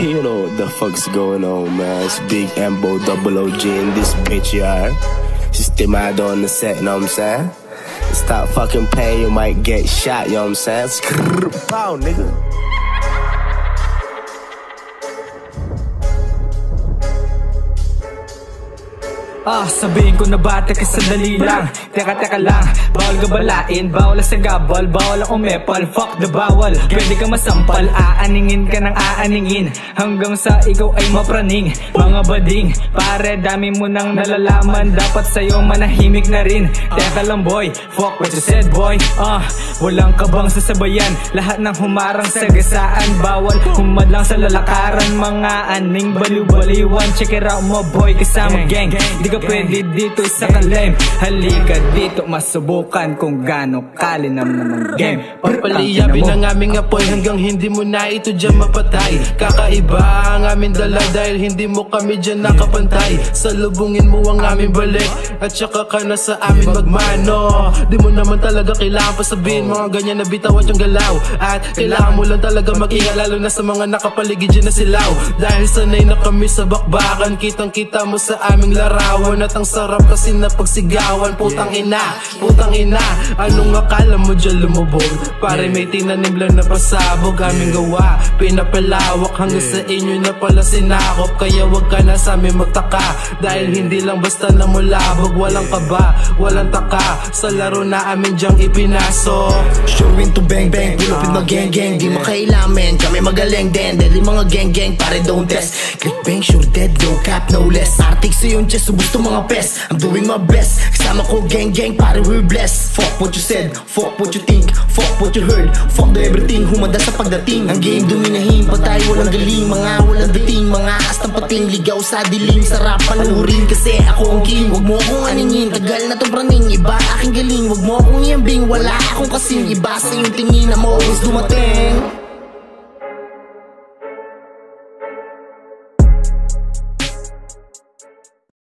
you know what the fuck's going on, man. It's Big Embo, Double OG in this bitch, yard. Systemado on the set, you know what I'm saying? Stop fucking playing, you might get shot, you know what I'm saying? Pow, nigga. Ah, sabihin ko na ba, teka sandali lang. Teka teka lang, bawal gabalain Bawal sa gabal, bawal ang umepal. Fuck the bawal, pwede ka masampal Aaningin ka ng aaningin. Hanggang sa ikaw ay mapraning Mga bading, pare dami mo nang nalalaman. Dapat sa'yo manahimik na rin. Teka lang boy, fuck what you said boy. Ah, walang kabang sasabayan. Lahat ng humarang sa gasaan Bawal humadlang sa lalakaran. Mga aning baliw-baliwan. Check it out mo boy, kasama gang, gang ka pwede dito sa kalem Halika dito masubukan kung gaano kalinam naman game. Papaliyabin ang aming apoy hanggang hindi mo na ito dyan mapatay. Kakaiba ang aming dala dahil hindi mo kami dyan nakapantay. Salubungin mo ang aming balik at saka ka na sa amin magmano. Di mo naman talaga kailangan pa sabihin mga ganyan na bitawan yung galaw. At kailangan mo lang talaga mag-ingat lalo na sa mga nakapaligid dyan na silaw. Dahil sanay na kami sa bakbakan kitang kita mo sa aming laraw sigawan At ang sarap kasi na pagsigawan Putang ina, putang ina. Anong akala mo dyan lumubog? Pare may tinanim lang na pasabog. Aming gawa, pinapalawak Hanggang sa inyo na pala sinakop. Kaya wag ka na sa amin magtaka. Dahil hindi lang basta na mulabog. Walang kaba, walang taka. Sa laro na amin dyang ipinasok Sure win to bang bang Pull up in my gang gang. Di makailamin Kami magaling din. Dahil mga gang gang Pare don't test. Click bang sure dead No cap no less. Artig sa yung chest Subos to mga best. I'm doing my best. Kasama ko gang gang Pare we're blessed. Fuck what you said Fuck what you think. Fuck what you heard Fuck the everything. Humanda sa pagdating. Ang game duminahin Patay walang galing. Mga walang dating Mga astang pating. Ligaw sa dilim Sarap panurin. Kasi ako ang king Huwag mo akong aningin. Tagal na tong praning Iba aking galing. Huwag mo akong iambing Wala akong kasing. Iba sa yung tingin Na mo always dumating